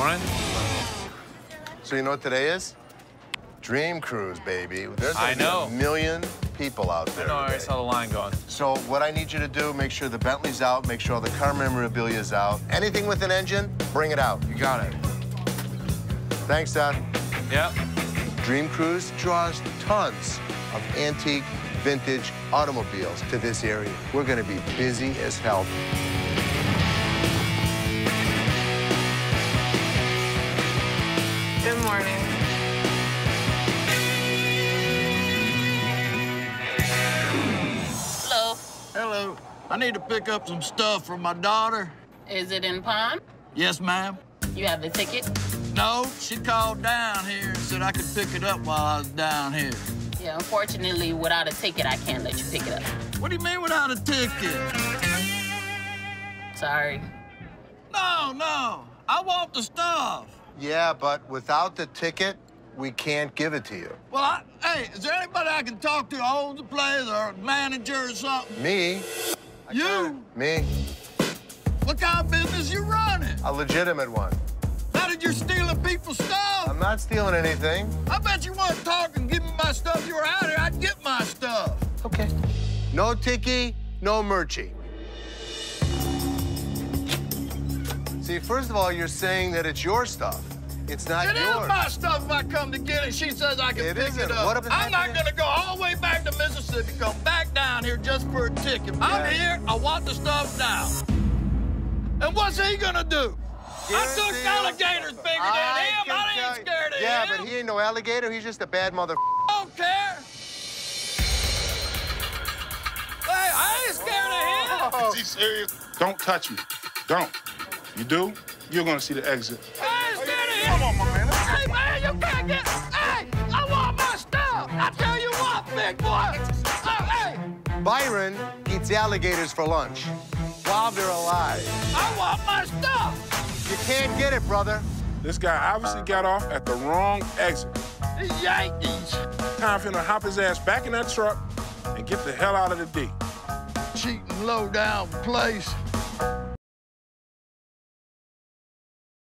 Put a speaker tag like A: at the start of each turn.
A: Morning.
B: So you know what today is? Dream Cruise, baby. There's
A: I know.
B: a million people out there.
A: No, I already
B: today.
A: saw the line going.
B: So what I need you to do, make sure the Bentley's out, make sure all the car memorabilia is out. Anything with an engine, bring it out.
A: You got it.
B: Thanks, Dad.
A: Yep.
B: Dream Cruise draws tons of antique, vintage automobiles to this area. We're gonna be busy as hell.
C: Good morning.
D: Hello.
E: Hello. I need to pick up some stuff from my daughter.
D: Is it in pawn?
E: Yes, ma'am.
D: You have the ticket?
E: No, she called down here and said I could pick it up while I was down here.
D: Yeah, unfortunately, without a ticket, I can't let you pick it up.
E: What do you mean without a ticket?
D: Sorry.
E: No, no. I want the stuff.
B: Yeah, but without the ticket, we can't give it to you.
E: Well, I, hey, is there anybody I can talk to who owns the place or a manager or something?
B: Me?
E: You?
B: Me?
E: What kind of business you running?
B: A legitimate one.
E: How did you stealing people's stuff?
B: I'm not stealing anything.
E: I bet you want to talk and give me my stuff. You were out here, I'd get my stuff.
B: Okay. No ticky, no merchy. See, first of all, you're saying that it's your stuff. It's not
E: It is
B: yours.
E: my stuff if I come to get it. She says I can
B: It
E: pick
B: isn't.
E: it up.
B: What if it
E: I'm not gonna go all the way back to Mississippi, come back down here just for a ticket. I'm here, I want the stuff now. And what's he gonna do? I took
B: Guarantee
E: alligators bigger than
B: I
E: him. I ain't scared of
B: Yeah,
E: him.
B: Yeah, but he ain't no alligator. He's just a bad mother.
E: I don't care. Hey, I ain't scared of him.
B: Oh.
F: Is he serious? Don't touch me. Don't. You do, you're gonna see the exit.
E: I ain't scared of him.
F: Come on, my man.
E: Hey, man, you can't get. Hey, I want my stuff. I tell you what, big boy. Oh, hey,
B: Byron eats alligators for lunch while they're alive.
E: I want my stuff.
B: You can't get it, brother.
F: This guy obviously got off at the wrong exit.
E: The Yankees.
F: Time for him to hop his ass back in that truck and get the hell out of the D.
E: Cheating low down place.